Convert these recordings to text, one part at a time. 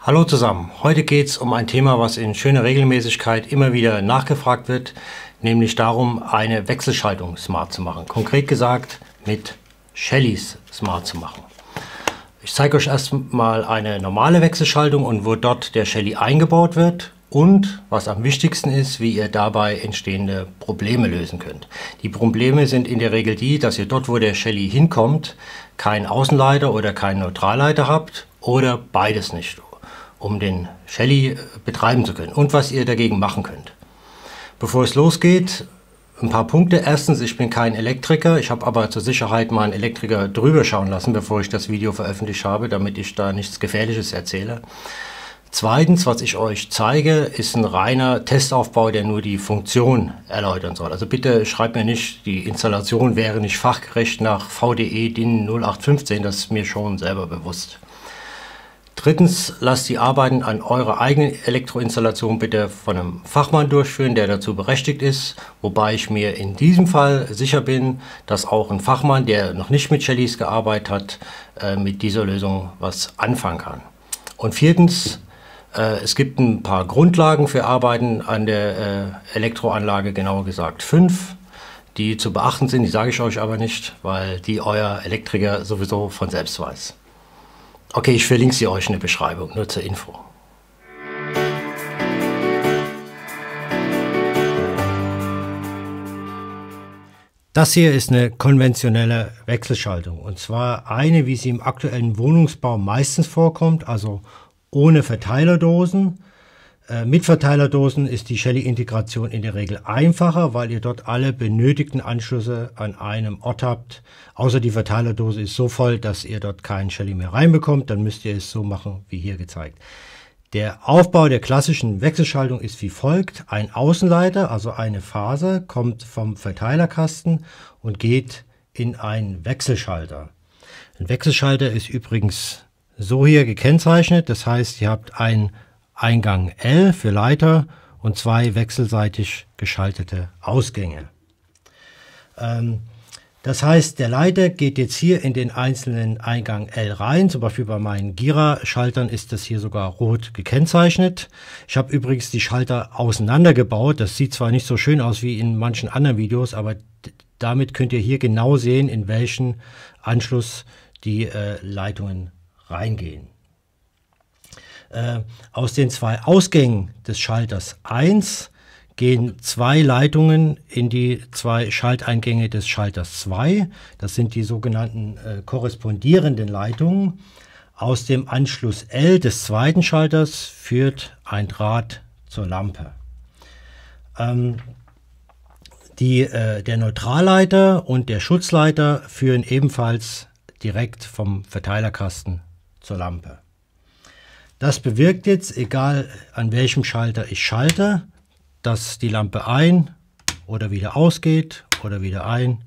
Hallo zusammen, heute geht es um ein Thema, was in schöner Regelmäßigkeit immer wieder nachgefragt wird, nämlich darum, eine Wechselschaltung smart zu machen. Konkret gesagt, mit Shellys smart zu machen. Ich zeige euch erstmal eine normale Wechselschaltung und wo dort der Shelly eingebaut wird und, was am wichtigsten ist, wie ihr dabei entstehende Probleme lösen könnt. Die Probleme sind in der Regel die, dass ihr dort, wo der Shelly hinkommt, keinen Außenleiter oder keinen Neutralleiter habt oder beides nicht um den Shelly äh, betreiben zu können und was ihr dagegen machen könnt. Bevor es losgeht, ein paar Punkte. Erstens, ich bin kein Elektriker, ich habe aber zur Sicherheit mal einen Elektriker drüber schauen lassen, bevor ich das Video veröffentlicht habe, damit ich da nichts Gefährliches erzähle. Zweitens, was ich euch zeige, ist ein reiner Testaufbau, der nur die Funktion erläutern soll. Also bitte schreibt mir nicht, die Installation wäre nicht fachgerecht nach VDE DIN 0815, das ist mir schon selber bewusst. Drittens, lasst die Arbeiten an eurer eigenen Elektroinstallation bitte von einem Fachmann durchführen, der dazu berechtigt ist, wobei ich mir in diesem Fall sicher bin, dass auch ein Fachmann, der noch nicht mit Shellys gearbeitet hat, äh, mit dieser Lösung was anfangen kann. Und viertens, äh, es gibt ein paar Grundlagen für Arbeiten an der äh, Elektroanlage, genauer gesagt fünf, die zu beachten sind, die sage ich euch aber nicht, weil die euer Elektriker sowieso von selbst weiß. Okay, ich verlinke sie euch in der Beschreibung, nur zur Info. Das hier ist eine konventionelle Wechselschaltung und zwar eine, wie sie im aktuellen Wohnungsbau meistens vorkommt, also ohne Verteilerdosen mit Verteilerdosen ist die Shelly-Integration in der Regel einfacher, weil ihr dort alle benötigten Anschlüsse an einem Ort habt. Außer die Verteilerdose ist so voll, dass ihr dort keinen Shelly mehr reinbekommt. Dann müsst ihr es so machen, wie hier gezeigt. Der Aufbau der klassischen Wechselschaltung ist wie folgt. Ein Außenleiter, also eine Phase, kommt vom Verteilerkasten und geht in einen Wechselschalter. Ein Wechselschalter ist übrigens so hier gekennzeichnet. Das heißt, ihr habt ein Eingang L für Leiter und zwei wechselseitig geschaltete Ausgänge. Ähm, das heißt, der Leiter geht jetzt hier in den einzelnen Eingang L rein. Zum Beispiel bei meinen Gira-Schaltern ist das hier sogar rot gekennzeichnet. Ich habe übrigens die Schalter auseinandergebaut. Das sieht zwar nicht so schön aus wie in manchen anderen Videos, aber damit könnt ihr hier genau sehen, in welchen Anschluss die äh, Leitungen reingehen. Äh, aus den zwei Ausgängen des Schalters 1 gehen zwei Leitungen in die zwei Schalteingänge des Schalters 2. Das sind die sogenannten äh, korrespondierenden Leitungen. Aus dem Anschluss L des zweiten Schalters führt ein Draht zur Lampe. Ähm, die, äh, der Neutralleiter und der Schutzleiter führen ebenfalls direkt vom Verteilerkasten zur Lampe. Das bewirkt jetzt, egal an welchem Schalter ich schalte, dass die Lampe ein oder wieder ausgeht oder wieder ein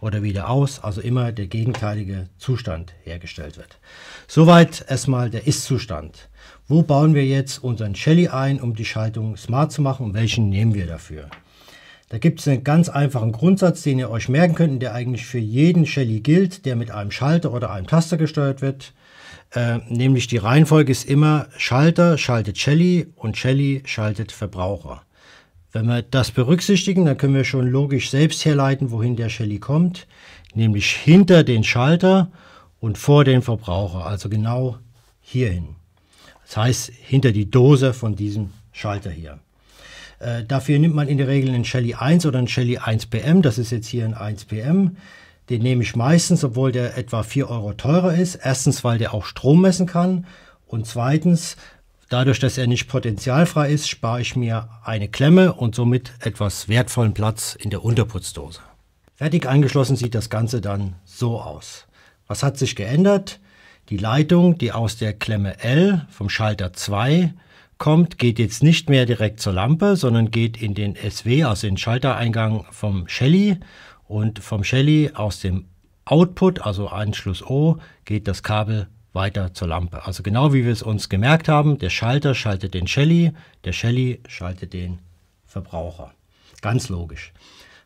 oder wieder aus, also immer der gegenteilige Zustand hergestellt wird. Soweit erstmal der Ist-Zustand. Wo bauen wir jetzt unseren Shelly ein, um die Schaltung smart zu machen und welchen nehmen wir dafür? Da gibt es einen ganz einfachen Grundsatz, den ihr euch merken könnt, der eigentlich für jeden Shelly gilt, der mit einem Schalter oder einem Taster gesteuert wird. Äh, nämlich die Reihenfolge ist immer Schalter schaltet Shelly und Shelly schaltet Verbraucher. Wenn wir das berücksichtigen, dann können wir schon logisch selbst herleiten, wohin der Shelly kommt, nämlich hinter den Schalter und vor den Verbraucher, also genau hierhin. Das heißt, hinter die Dose von diesem Schalter hier. Äh, dafür nimmt man in der Regel einen Shelly 1 oder einen Shelly 1 PM, das ist jetzt hier ein 1 PM. Den nehme ich meistens, obwohl der etwa 4 Euro teurer ist. Erstens, weil der auch Strom messen kann. Und zweitens, dadurch, dass er nicht potenzialfrei ist, spare ich mir eine Klemme und somit etwas wertvollen Platz in der Unterputzdose. Fertig angeschlossen sieht das Ganze dann so aus. Was hat sich geändert? Die Leitung, die aus der Klemme L vom Schalter 2 kommt, geht jetzt nicht mehr direkt zur Lampe, sondern geht in den SW, also den Schaltereingang vom Shelly und vom Shelly aus dem Output, also Anschluss O, geht das Kabel weiter zur Lampe. Also genau wie wir es uns gemerkt haben, der Schalter schaltet den Shelly, der Shelly schaltet den Verbraucher. Ganz logisch.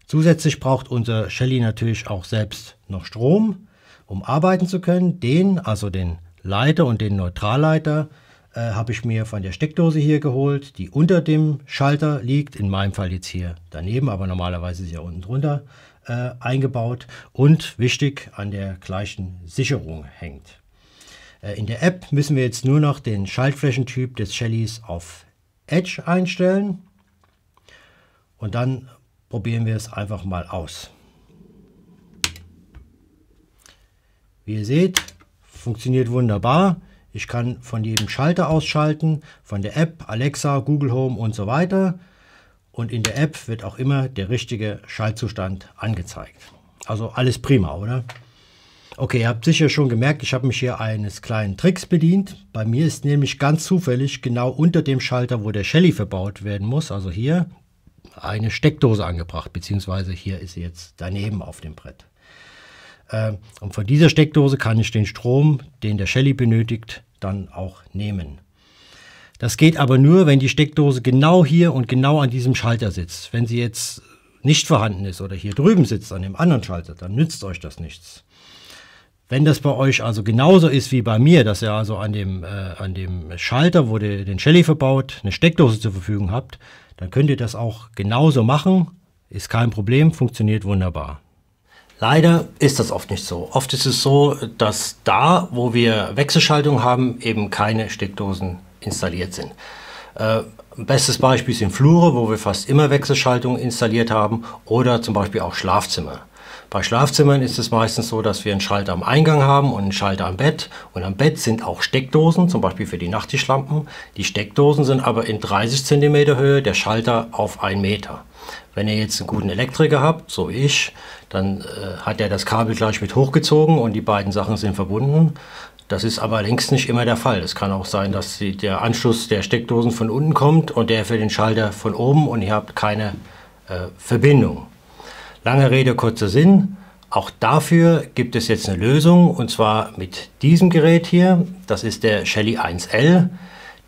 Zusätzlich braucht unser Shelly natürlich auch selbst noch Strom, um arbeiten zu können. Den, also den Leiter und den Neutralleiter, äh, habe ich mir von der Steckdose hier geholt, die unter dem Schalter liegt. In meinem Fall jetzt hier daneben, aber normalerweise ist ja unten drunter äh, eingebaut. Und wichtig, an der gleichen Sicherung hängt. Äh, in der App müssen wir jetzt nur noch den Schaltflächentyp des Shellys auf Edge einstellen. Und dann probieren wir es einfach mal aus. Wie ihr seht, funktioniert wunderbar. Ich kann von jedem Schalter ausschalten, von der App, Alexa, Google Home und so weiter. Und in der App wird auch immer der richtige Schaltzustand angezeigt. Also alles prima, oder? Okay, ihr habt sicher schon gemerkt, ich habe mich hier eines kleinen Tricks bedient. Bei mir ist nämlich ganz zufällig genau unter dem Schalter, wo der Shelly verbaut werden muss, also hier, eine Steckdose angebracht, beziehungsweise hier ist sie jetzt daneben auf dem Brett. Ähm, und von dieser Steckdose kann ich den Strom, den der Shelly benötigt, dann auch nehmen. Das geht aber nur, wenn die Steckdose genau hier und genau an diesem Schalter sitzt. Wenn sie jetzt nicht vorhanden ist oder hier drüben sitzt an dem anderen Schalter, dann nützt euch das nichts. Wenn das bei euch also genauso ist wie bei mir, dass ihr also an dem, äh, an dem Schalter, wo ihr den Shelly verbaut, eine Steckdose zur Verfügung habt, dann könnt ihr das auch genauso machen. Ist kein Problem, funktioniert wunderbar. Leider ist das oft nicht so. Oft ist es so, dass da, wo wir Wechselschaltung haben, eben keine Steckdosen installiert sind. Äh, bestes Beispiel sind Flure, wo wir fast immer Wechselschaltung installiert haben oder zum Beispiel auch Schlafzimmer. Bei Schlafzimmern ist es meistens so, dass wir einen Schalter am Eingang haben und einen Schalter am Bett. Und am Bett sind auch Steckdosen, zum Beispiel für die Nachttischlampen. Die Steckdosen sind aber in 30 cm Höhe, der Schalter auf 1 Meter. Wenn ihr jetzt einen guten Elektriker habt, so wie ich, dann äh, hat er das Kabel gleich mit hochgezogen und die beiden Sachen sind verbunden. Das ist aber längst nicht immer der Fall. Es kann auch sein, dass der Anschluss der Steckdosen von unten kommt und der für den Schalter von oben und ihr habt keine äh, Verbindung. Lange Rede, kurzer Sinn. Auch dafür gibt es jetzt eine Lösung und zwar mit diesem Gerät hier. Das ist der Shelly 1L.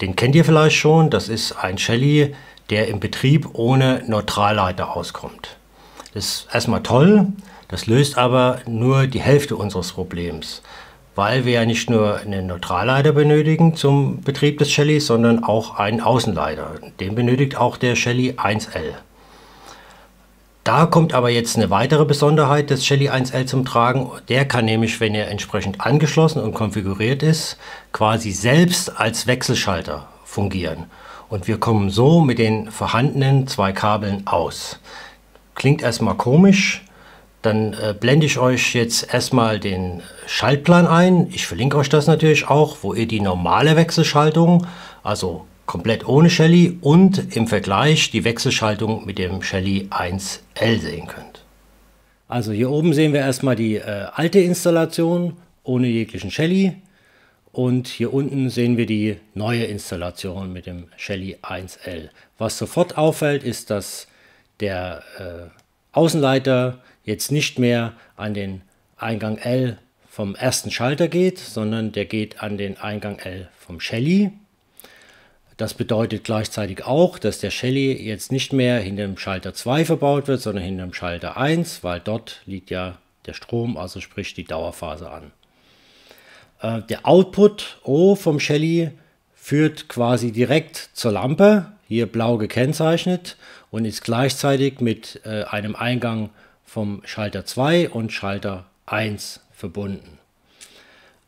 Den kennt ihr vielleicht schon. Das ist ein Shelly, der im Betrieb ohne Neutralleiter auskommt. Das ist erstmal toll, das löst aber nur die Hälfte unseres Problems, weil wir ja nicht nur einen Neutralleiter benötigen zum Betrieb des Shellys, sondern auch einen Außenleiter. Den benötigt auch der Shelly 1L. Da kommt aber jetzt eine weitere Besonderheit des Shelly 1L zum Tragen. Der kann nämlich, wenn er entsprechend angeschlossen und konfiguriert ist, quasi selbst als Wechselschalter fungieren. Und wir kommen so mit den vorhandenen zwei Kabeln aus. Klingt erstmal komisch. Dann äh, blende ich euch jetzt erstmal den Schaltplan ein. Ich verlinke euch das natürlich auch, wo ihr die normale Wechselschaltung, also komplett ohne Shelly und im Vergleich die Wechselschaltung mit dem Shelly 1L sehen könnt. Also hier oben sehen wir erstmal die äh, alte Installation ohne jeglichen Shelly. Und hier unten sehen wir die neue Installation mit dem Shelly 1L. Was sofort auffällt, ist, dass der äh, Außenleiter jetzt nicht mehr an den Eingang L vom ersten Schalter geht, sondern der geht an den Eingang L vom Shelly. Das bedeutet gleichzeitig auch, dass der Shelly jetzt nicht mehr hinter dem Schalter 2 verbaut wird, sondern hinter dem Schalter 1, weil dort liegt ja der Strom, also sprich die Dauerphase an. Äh, der Output O vom Shelly führt quasi direkt zur Lampe, hier blau gekennzeichnet und ist gleichzeitig mit äh, einem Eingang vom Schalter 2 und Schalter 1 verbunden.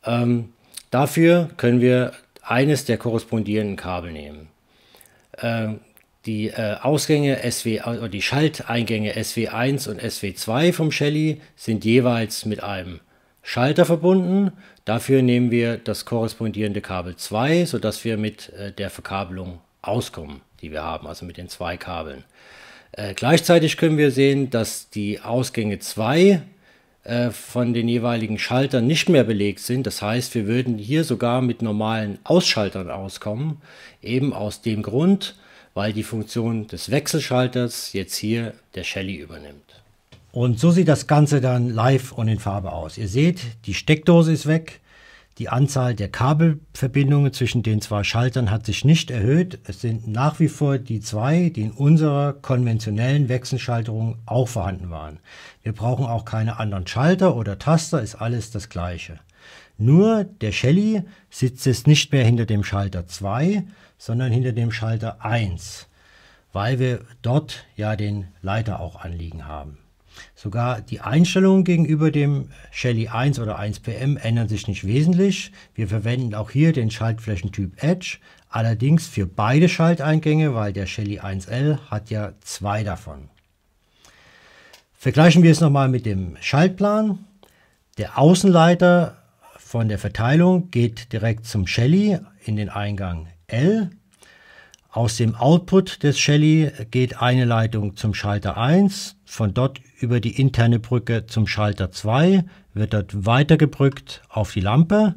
Ähm, dafür können wir eines der korrespondierenden Kabel nehmen. Ähm, die äh, Ausgänge SW, oder die Schalteingänge SW1 und SW2 vom Shelly sind jeweils mit einem Schalter verbunden. Dafür nehmen wir das korrespondierende Kabel 2, sodass wir mit äh, der Verkabelung auskommen, die wir haben, also mit den zwei Kabeln. Äh, gleichzeitig können wir sehen, dass die Ausgänge 2 äh, von den jeweiligen Schaltern nicht mehr belegt sind. Das heißt, wir würden hier sogar mit normalen Ausschaltern auskommen, eben aus dem Grund, weil die Funktion des Wechselschalters jetzt hier der Shelly übernimmt. Und so sieht das Ganze dann live und in Farbe aus. Ihr seht, die Steckdose ist weg. Die Anzahl der Kabelverbindungen zwischen den zwei Schaltern hat sich nicht erhöht. Es sind nach wie vor die zwei, die in unserer konventionellen Wechselschalterung auch vorhanden waren. Wir brauchen auch keine anderen Schalter oder Taster, ist alles das gleiche. Nur der Shelly sitzt jetzt nicht mehr hinter dem Schalter 2, sondern hinter dem Schalter 1, weil wir dort ja den Leiter auch anliegen haben. Sogar die Einstellungen gegenüber dem Shelly 1 oder 1 PM ändern sich nicht wesentlich. Wir verwenden auch hier den Schaltflächentyp Edge, allerdings für beide Schalteingänge, weil der Shelly 1L hat ja zwei davon. Vergleichen wir es nochmal mit dem Schaltplan. Der Außenleiter von der Verteilung geht direkt zum Shelly in den Eingang L. Aus dem Output des Shelly geht eine Leitung zum Schalter 1, von dort über die interne Brücke zum Schalter 2, wird dort weitergebrückt auf die Lampe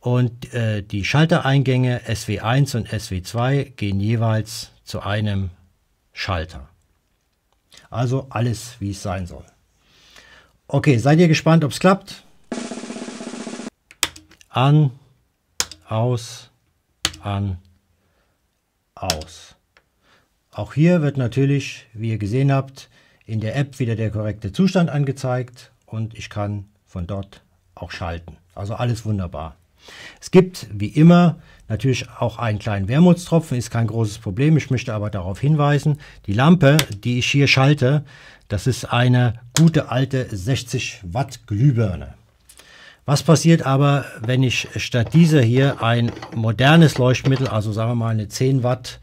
und äh, die Schaltereingänge SW1 und SW2 gehen jeweils zu einem Schalter. Also alles, wie es sein soll. Okay, seid ihr gespannt, ob es klappt? An, aus, an, aus. Auch hier wird natürlich, wie ihr gesehen habt, in der App wieder der korrekte Zustand angezeigt und ich kann von dort auch schalten. Also alles wunderbar. Es gibt wie immer natürlich auch einen kleinen Wermutstropfen, ist kein großes Problem. Ich möchte aber darauf hinweisen, die Lampe, die ich hier schalte, das ist eine gute alte 60 Watt Glühbirne. Was passiert aber, wenn ich statt dieser hier ein modernes Leuchtmittel, also sagen wir mal eine 10 Watt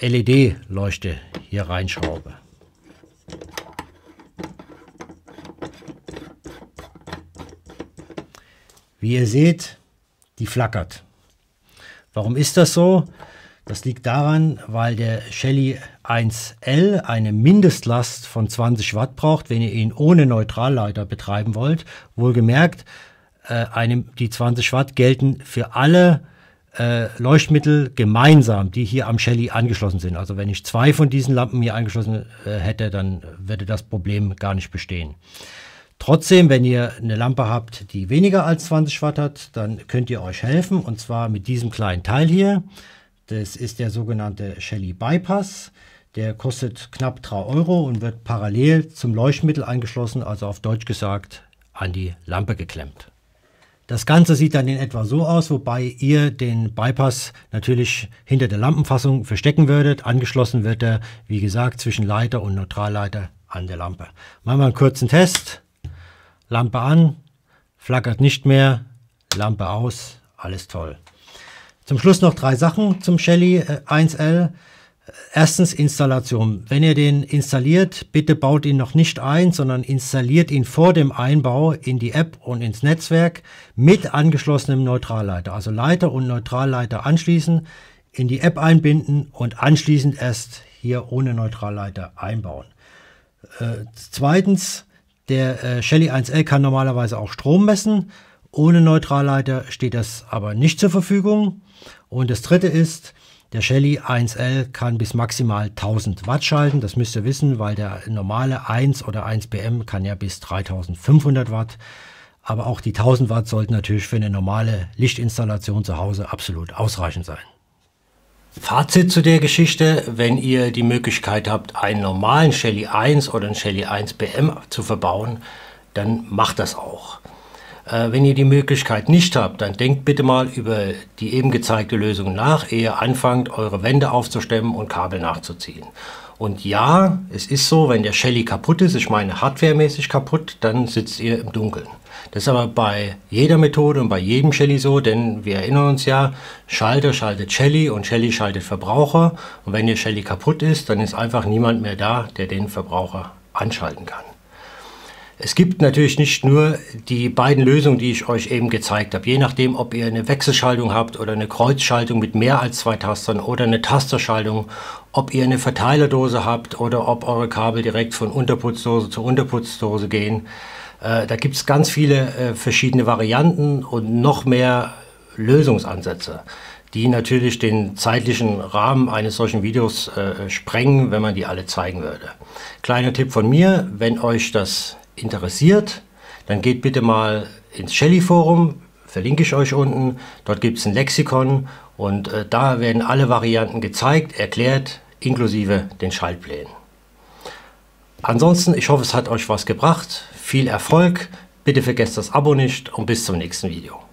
LED-Leuchte hier reinschraube? Wie ihr seht, die flackert. Warum ist das so? Das liegt daran, weil der Shelly 1L eine Mindestlast von 20 Watt braucht, wenn ihr ihn ohne Neutralleiter betreiben wollt. Wohlgemerkt, äh, einem, die 20 Watt gelten für alle äh, Leuchtmittel gemeinsam, die hier am Shelly angeschlossen sind. Also wenn ich zwei von diesen Lampen hier angeschlossen äh, hätte, dann würde das Problem gar nicht bestehen. Trotzdem, wenn ihr eine Lampe habt, die weniger als 20 Watt hat, dann könnt ihr euch helfen und zwar mit diesem kleinen Teil hier. Das ist der sogenannte Shelly Bypass. Der kostet knapp 3 Euro und wird parallel zum Leuchtmittel angeschlossen, also auf Deutsch gesagt an die Lampe geklemmt. Das Ganze sieht dann in etwa so aus, wobei ihr den Bypass natürlich hinter der Lampenfassung verstecken würdet. Angeschlossen wird er, wie gesagt, zwischen Leiter und Neutralleiter an der Lampe. Machen wir einen kurzen Test. Lampe an, flackert nicht mehr, Lampe aus, alles toll. Zum Schluss noch drei Sachen zum Shelly 1L. Äh, Erstens Installation. Wenn ihr den installiert, bitte baut ihn noch nicht ein, sondern installiert ihn vor dem Einbau in die App und ins Netzwerk mit angeschlossenem Neutralleiter. Also Leiter und Neutralleiter anschließen, in die App einbinden und anschließend erst hier ohne Neutralleiter einbauen. Äh, zweitens, der äh, Shelly 1L kann normalerweise auch Strom messen. Ohne Neutralleiter steht das aber nicht zur Verfügung. Und das dritte ist, der Shelly 1L kann bis maximal 1000 Watt schalten. Das müsst ihr wissen, weil der normale 1 oder 1 PM kann ja bis 3500 Watt. Aber auch die 1000 Watt sollten natürlich für eine normale Lichtinstallation zu Hause absolut ausreichend sein. Fazit zu der Geschichte, wenn ihr die Möglichkeit habt, einen normalen Shelly 1 oder einen Shelly 1 PM zu verbauen, dann macht das auch. Äh, wenn ihr die Möglichkeit nicht habt, dann denkt bitte mal über die eben gezeigte Lösung nach, ehe ihr anfangt, eure Wände aufzustemmen und Kabel nachzuziehen. Und ja, es ist so, wenn der Shelly kaputt ist, ich meine hardwaremäßig kaputt, dann sitzt ihr im Dunkeln. Das ist aber bei jeder Methode und bei jedem Shelly so, denn wir erinnern uns ja, Schalter schaltet Shelly und Shelly schaltet Verbraucher. Und wenn ihr Shelly kaputt ist, dann ist einfach niemand mehr da, der den Verbraucher anschalten kann. Es gibt natürlich nicht nur die beiden Lösungen, die ich euch eben gezeigt habe. Je nachdem, ob ihr eine Wechselschaltung habt oder eine Kreuzschaltung mit mehr als zwei Tastern oder eine Tasterschaltung, ob ihr eine Verteilerdose habt oder ob eure Kabel direkt von Unterputzdose zu Unterputzdose gehen. Äh, da gibt es ganz viele äh, verschiedene Varianten und noch mehr Lösungsansätze, die natürlich den zeitlichen Rahmen eines solchen Videos äh, sprengen, wenn man die alle zeigen würde. Kleiner Tipp von mir, wenn euch das interessiert, dann geht bitte mal ins Shelly Forum, verlinke ich euch unten. Dort gibt es ein Lexikon und äh, da werden alle Varianten gezeigt, erklärt, inklusive den Schaltplänen. Ansonsten, ich hoffe, es hat euch was gebracht. Viel Erfolg. Bitte vergesst das Abo nicht und bis zum nächsten Video.